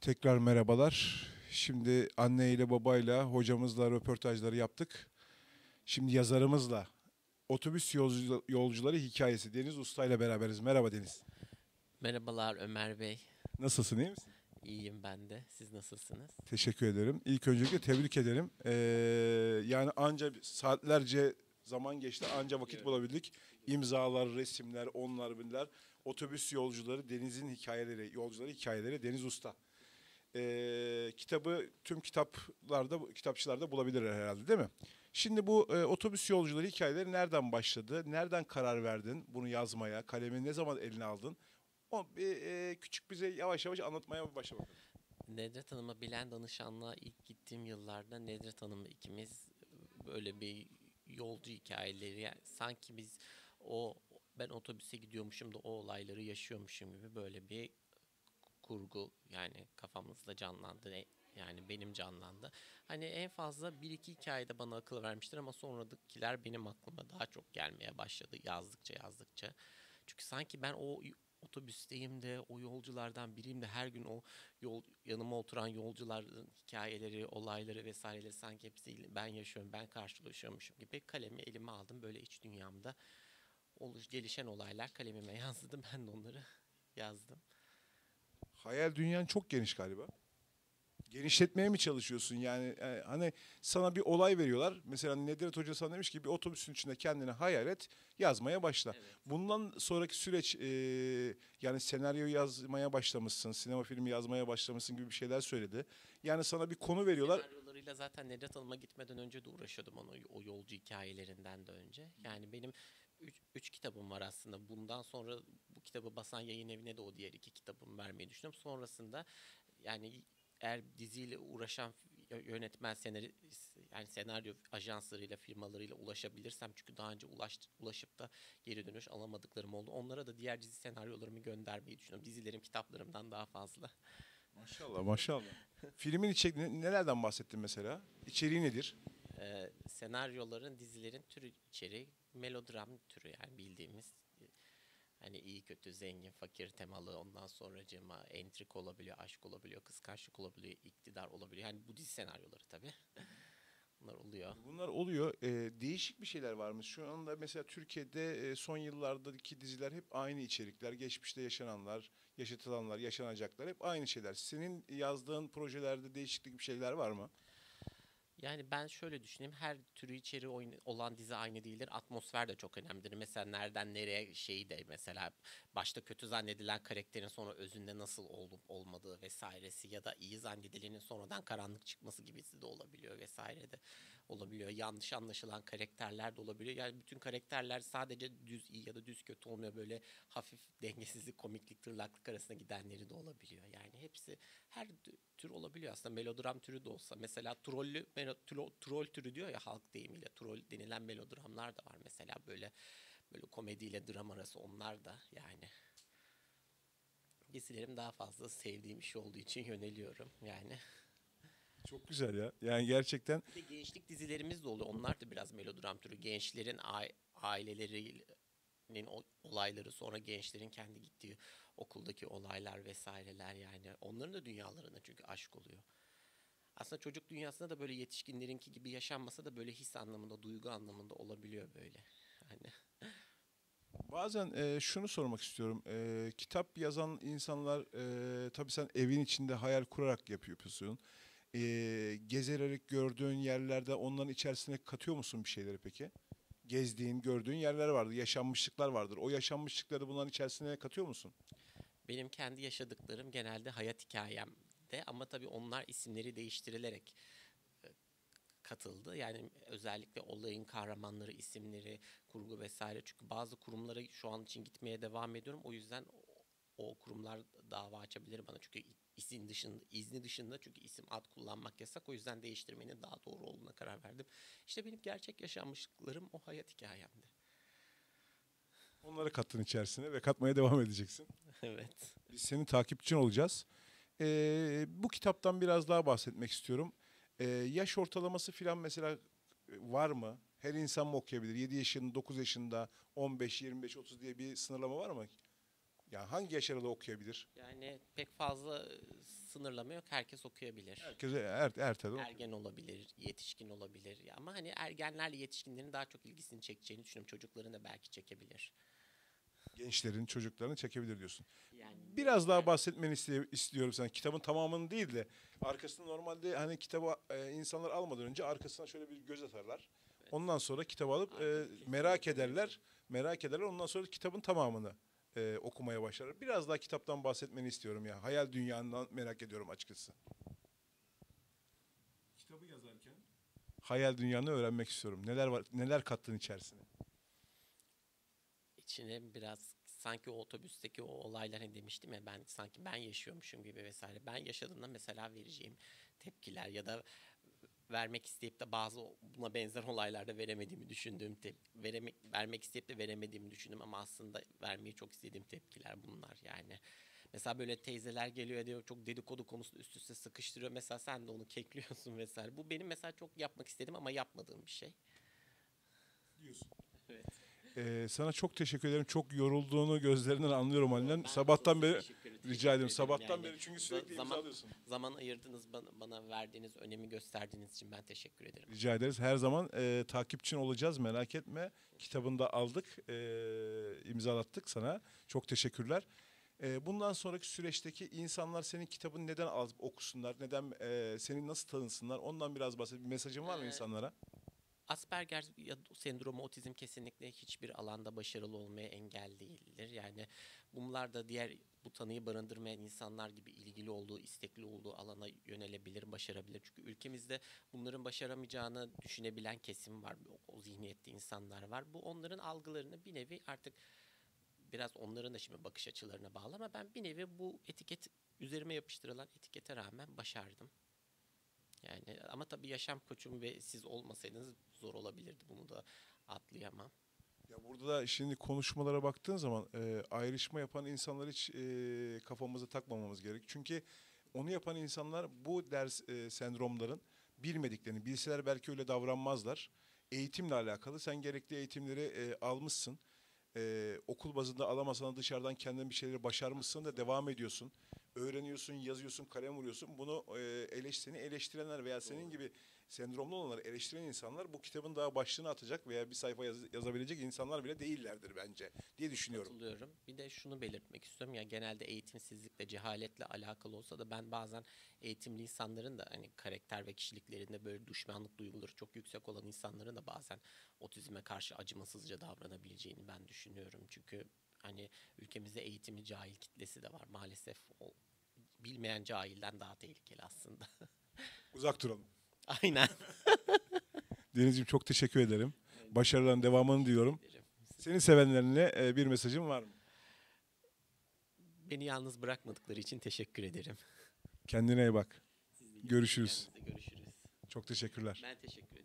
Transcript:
Tekrar merhabalar. Şimdi anne ile babayla hocamızla röportajları yaptık. Şimdi yazarımızla otobüs yolcu- yolcuları hikayesi Deniz Usta ile beraberiz. Merhaba Deniz. Merhabalar Ömer Bey. Nasılsın iyi misin? İyiyim ben de. Siz nasılsınız? Teşekkür ederim. İlk öncelikle tebrik ederim. Ee, yani anca saatlerce zaman geçti anca vakit bulabildik. İmzalar, resimler, onlar bunlar. Otobüs yolcuları, Deniz'in hikayeleri, yolcuları hikayeleri Deniz Usta. Ee, kitabı tüm kitaplarda, kitapçılarda bulabilirler herhalde değil mi? Şimdi bu e, otobüs yolcuları hikayeleri nereden başladı? Nereden karar verdin bunu yazmaya? Kalemi ne zaman eline aldın? O e, küçük bize yavaş yavaş anlatmaya başla bakalım. Nedret Hanım'a bilen danışanlığa ilk gittiğim yıllarda Nedret Hanım'la ikimiz böyle bir yolcu hikayeleri yani sanki biz o ben otobüse gidiyormuşum da o olayları yaşıyormuşum gibi böyle bir kurgu yani kafamızda canlandı E, yani benim canlandı. Hani en fazla bir iki hikayede bana akıl vermiştir ama sonradakiler benim aklıma daha çok gelmeye başladı yazdıkça yazdıkça. Çünkü sanki ben o otobüsteyim de o yolculardan biriyim de her gün o yol yanıma oturan yolcuların hikayeleri, olayları vesaireleri sanki hepsi ben yaşıyorum, ben karşılaşıyormuşum gibi kalemi elime aldım. Böyle iç dünyamda oluş, gelişen olaylar kalemime yansıdı. Ben de onları yazdım. Hayal dünyan çok geniş galiba. Genişletmeye mi çalışıyorsun? Yani e, hani sana bir olay veriyorlar. Mesela Nedret Hoca sana demiş ki bir otobüsün içinde kendini hayal et, yazmaya başla. Evet. Bundan sonraki süreç e, yani senaryo yazmaya başlamışsın, sinema filmi yazmaya başlamışsın gibi bir şeyler söyledi. Yani sana bir konu veriyorlar. Senaryolarıyla zaten Nedret Hanım'a gitmeden önce de uğraşıyordum onu o yolcu hikayelerinden de önce. Yani benim üç, üç kitabım var aslında. Bundan sonra bu kitabı basan yayın evine de o diğer iki kitabımı vermeyi düşünüyorum. Sonrasında yani eğer diziyle uğraşan yönetmen senarist yani senaryo ajanslarıyla firmalarıyla ulaşabilirsem çünkü daha önce ulaş, ulaşıp da geri dönüş alamadıklarım oldu. Onlara da diğer dizi senaryolarımı göndermeyi düşünüyorum. Dizilerim kitaplarımdan daha fazla. Maşallah maşallah. Filmin içeriği nelerden bahsettin mesela? İçeriği nedir? Ee, senaryoların, dizilerin türü içeriği melodram türü yani bildiğimiz hani iyi kötü zengin fakir temalı ondan sonra cema entrik olabiliyor, aşk olabiliyor, kıskançlık olabiliyor, iktidar olabiliyor. Yani bu dizi senaryoları tabii. Bunlar oluyor. Bunlar oluyor. Ee, değişik bir şeyler varmış. Şu anda mesela Türkiye'de e, son yıllardaki diziler hep aynı içerikler. Geçmişte yaşananlar, yaşatılanlar, yaşanacaklar hep aynı şeyler. Senin yazdığın projelerde değişiklik bir şeyler var mı? Yani ben şöyle düşüneyim. Her türü içeri olan dizi aynı değildir. Atmosfer de çok önemlidir. Mesela nereden nereye şeyi de mesela başta kötü zannedilen karakterin sonra özünde nasıl olup olmadığı vesairesi ya da iyi zannedilenin sonradan karanlık çıkması gibisi de olabiliyor vesaire de olabiliyor. Yanlış anlaşılan karakterler de olabiliyor. Yani bütün karakterler sadece düz iyi ya da düz kötü olmuyor. Böyle hafif dengesizlik, komiklik, tırlaklık arasında gidenleri de olabiliyor. Yani hepsi her tür olabiliyor aslında. Melodram türü de olsa. Mesela trollü, melo, troll, troll türü diyor ya halk deyimiyle. Troll denilen melodramlar da var mesela böyle böyle komediyle dram arası onlar da yani. Dizilerim daha fazla sevdiğim iş olduğu için yöneliyorum yani. Çok güzel ya. Yani gerçekten Bir de gençlik dizilerimiz de oluyor. Onlar da biraz melodram türü. Gençlerin ai- ailelerinin o- olayları sonra gençlerin kendi gittiği okuldaki olaylar vesaireler yani. Onların da dünyalarında çünkü aşk oluyor. Aslında çocuk dünyasında da böyle yetişkinlerinki gibi yaşanmasa da böyle his anlamında, duygu anlamında olabiliyor böyle. Hani bazen e, şunu sormak istiyorum. E, kitap yazan insanlar e, tabii sen evin içinde hayal kurarak yapıyorsun. E, gezerek gördüğün yerlerde onların içerisine katıyor musun bir şeyleri peki? Gezdiğin, gördüğün yerler vardır, yaşanmışlıklar vardır. O yaşanmışlıkları bunların içerisine katıyor musun? benim kendi yaşadıklarım genelde hayat hikayemde ama tabii onlar isimleri değiştirilerek e, katıldı. Yani özellikle olayın kahramanları, isimleri, kurgu vesaire. Çünkü bazı kurumlara şu an için gitmeye devam ediyorum. O yüzden o, kurumlar dava açabilir bana. Çünkü izin dışında, izni dışında çünkü isim ad kullanmak yasak. O yüzden değiştirmenin daha doğru olduğuna karar verdim. İşte benim gerçek yaşanmışlıklarım o hayat hikayemdi. Onları kattın içerisine ve katmaya devam edeceksin. evet. Biz senin takipçin olacağız. Ee, bu kitaptan biraz daha bahsetmek istiyorum. Ee, yaş ortalaması falan mesela e, var mı? Her insan mı okuyabilir? 7 yaşında, 9 yaşında, 15, 25, 30 diye bir sınırlama var mı? Yani hangi yaş aralığı okuyabilir? Yani pek fazla e, sınırlama yok. Herkes okuyabilir. Herkese er, ertede oku- Ergen olabilir, yetişkin olabilir. Ama hani ergenlerle yetişkinlerin daha çok ilgisini çekeceğini düşünüyorum. Çocukların da belki çekebilir. gençlerin, çocuklarını çekebilir diyorsun. Yani Biraz daha bahsetmeni istiyorum sen. Kitabın tamamını değil de arkasında normalde hani kitabı e, insanlar almadan önce arkasına şöyle bir göz atarlar. Ondan sonra kitabı alıp e, merak ederler. Merak ederler. Ondan sonra kitabın tamamını e, okumaya başlarlar. Biraz daha kitaptan bahsetmeni istiyorum ya. Hayal dünyandan merak ediyorum açıkçası. Kitabı yazarken hayal dünyanı öğrenmek istiyorum. Neler var? Neler kattın içerisine? içine biraz sanki o otobüsteki o olaylar hani demiştim ya ben sanki ben yaşıyormuşum gibi vesaire. Ben yaşadığımda mesela vereceğim tepkiler ya da vermek isteyip de bazı buna benzer olaylarda veremediğimi düşündüğüm tep veremek vermek isteyip de veremediğimi düşündüm ama aslında vermeyi çok istediğim tepkiler bunlar yani. Mesela böyle teyzeler geliyor diyor çok dedikodu konusunu üst üste sıkıştırıyor. Mesela sen de onu kekliyorsun vesaire. Bu benim mesela çok yapmak istediğim ama yapmadığım bir şey. Diyorsun. Evet. Ee, sana çok teşekkür ederim. Çok yorulduğunu gözlerinden anlıyorum. Ben Sabahtan beri rica ederim. Sabahtan Yani beri çünkü sürekli zaman- imzalıyorsun. Zaman ayırdınız bana, bana verdiğiniz önemi gösterdiğiniz için ben teşekkür ederim. Rica ederiz. Her zaman e, takipçin olacağız. Merak etme. Kitabını da aldık. E, imzalattık sana. Çok teşekkürler. E, bundan sonraki süreçteki insanlar senin kitabını neden alıp okusunlar? Neden e, seni nasıl tanısınlar? Ondan biraz bahset. Bir mesajın var mı Ee, insanlara? Asperger ya sendromu otizm kesinlikle hiçbir alanda başarılı olmaya engel değildir. Yani bunlar da diğer bu tanıyı barındırmayan insanlar gibi ilgili olduğu, istekli olduğu alana yönelebilir, başarabilir. Çünkü ülkemizde bunların başaramayacağını düşünebilen kesim var. O, o zihniyette insanlar var. Bu onların algılarını bir nevi artık biraz onların da şimdi bakış açılarına bağlı ama ben bir nevi bu etiket üzerime yapıştırılan etikete rağmen başardım. Yani ama tabii yaşam koçum ve siz olmasaydınız zor olabilirdi bunu da atlayamam. Ya burada da şimdi konuşmalara baktığın zaman e, ayrışma yapan insanları hiç e, kafamıza takmamamız gerek. Çünkü onu yapan insanlar bu ders e, sendromların bilmediklerini, bilseler belki öyle davranmazlar. Eğitimle alakalı sen gerekli eğitimleri e, almışsın. E, okul bazında alamasan da dışarıdan kendin bir şeyleri başarmışsın da devam ediyorsun. Öğreniyorsun, yazıyorsun, kalem vuruyorsun. Bunu e, eleş, seni eleştirenler veya senin gibi sendromlu olanları eleştiren insanlar bu kitabın daha başlığını atacak veya bir sayfa yaz- yazabilecek insanlar bile değillerdir bence diye düşünüyorum. Katılıyorum. Bir de şunu belirtmek istiyorum ya genelde eğitimsizlikle, cehaletle alakalı olsa da ben bazen eğitimli insanların da hani karakter ve kişiliklerinde böyle düşmanlık duyguları çok yüksek olan insanların da bazen otizme karşı acımasızca davranabileceğini ben düşünüyorum. Çünkü hani ülkemizde eğitimli cahil kitlesi de var maalesef. O bilmeyen cahilden daha tehlikeli aslında. Uzak duralım. Aynen. Denizciğim çok teşekkür ederim. Başarıların devamını diliyorum. Seni sevenlerine e, bir mesajın var mı? Beni yalnız bırakmadıkları için teşekkür ederim. Kendine iyi bak. Görüşürüz. Görüşürüz. Çok teşekkürler. Ben teşekkür ederim.